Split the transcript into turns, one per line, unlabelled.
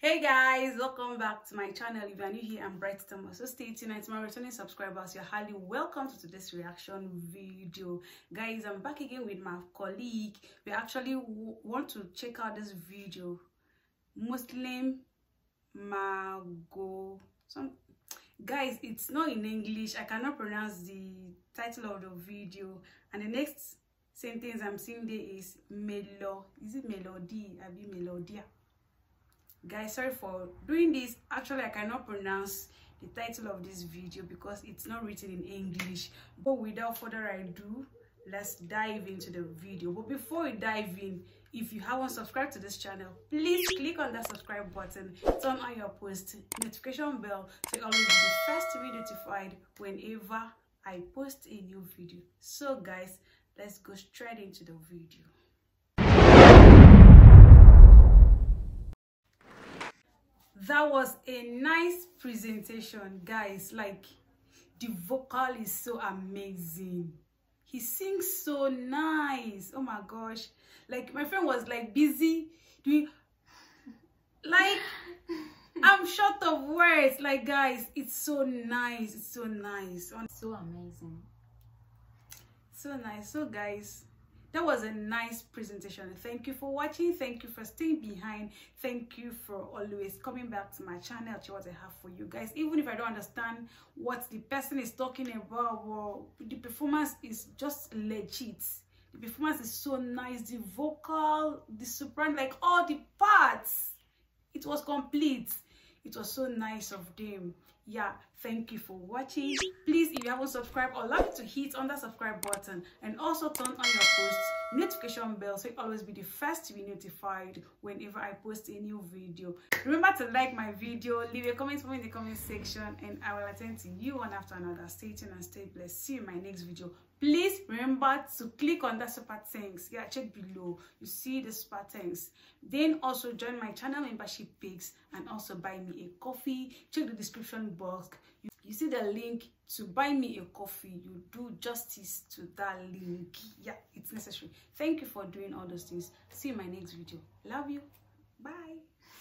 hey guys welcome back to my channel. If you are new here i'm bright thomas. So stay tuned. To my returning subscribers you're highly welcome to today's reaction video. Guys i'm back again with my colleague. We actually want to check out this video. Muslim mago. Some guys it's not in english. I cannot pronounce the title of the video. And the next sentence i'm seeing there is melo. Is it melody? I be melodia guys sorry for doing this. Actually i cannot pronounce the title of this video because it's not written in english. But without further ado let's dive into the video. But before we dive in if you haven't subscribed to this channel please click on that subscribe button. Turn on your post notification bell so you always be first to be notified whenever i post a new video. So guys let's go straight into the video that was a nice presentation guys. Like the vocal is so amazing. He sings so nice. Oh my gosh. Like my friend was like busy doing like i'm short of words. Like guys it's so nice. It's so nice.
So amazing.
So nice. So guys that was a nice presentation. Thank you for watching. Thank you for staying behind. Thank you for always coming back to my channel. To what i have for you guys. Even if i don't understand what the person is talking about or the performance is just legit. The performance is so nice. The vocal the soprano like all the parts it was complete it was so nice of them. Yeah thank you for watching. Please if you haven't subscribed allow me to hit on that subscribe button and also turn on your post notification bell so you always be the first to be notified whenever i post a new video. Remember to like my video leave a comment for me in the comment section and i will attend to you one after another. Stay tuned and stay blessed. See you in my next video please remember to click on that super thanks. Yeah check below. You see the super thanks. Then also join my channel membership pics and also buy me a coffee. Check the description box. You, you see the link? To buy me a coffee you do justice to that link. Yeah it's necessary. Thank you for doing all those things. See you in my next video. Love you. Bye